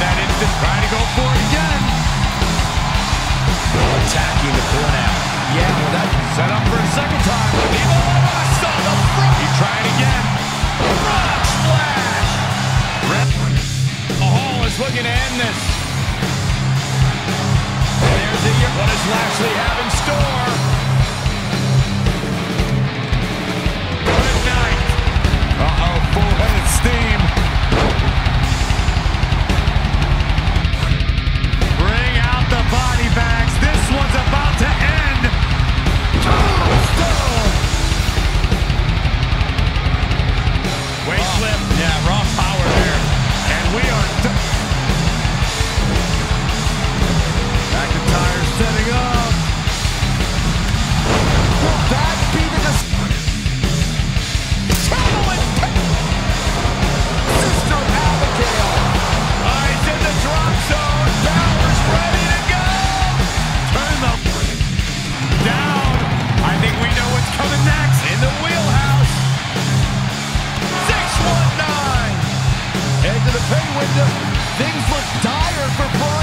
that instant, trying to go for it again. Attacking the core now. Yeah, well, that set up for a second time. Evo Rasta, the front. Again. Frog splash. Rep. Mahal is looking to end this. There's the What does Lashley have in store? Head to the pay window. Things look dire for Braun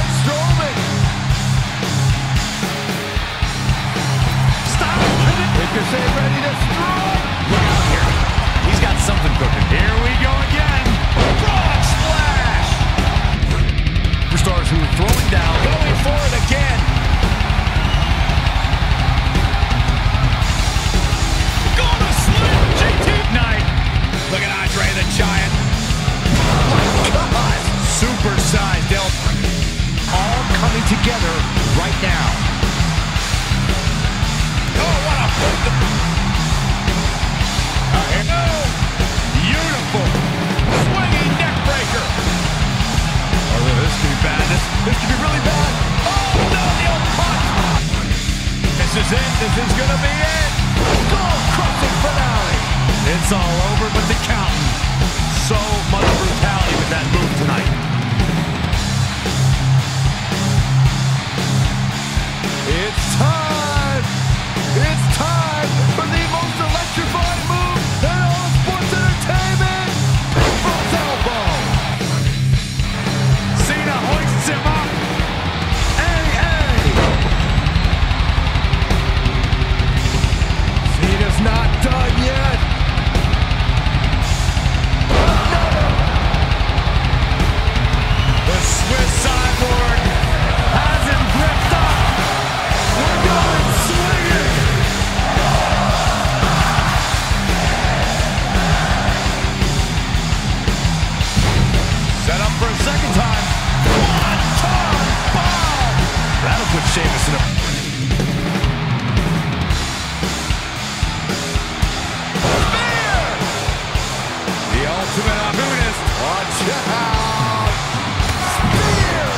Supersized El. All coming together right now. Oh, what a uh, here- oh, Beautiful. Swinging neck breaker. Oh, this could be bad. This, this could be really bad. Oh, no, the old punch. This is it. This is to be it. Skull crushing finale. It's all over but the counting. So much second time. That'll put Sheamus in a. Spear. The ultimate. Watch out. Spear.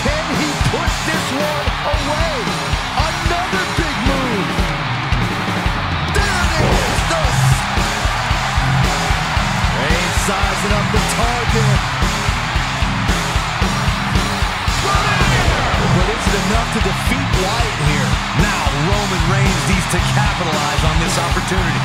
Can he put this one away? Another big move. Reigns sizing up the target. It enough to defeat Wyatt here? Now Roman Reigns needs to capitalize on this opportunity.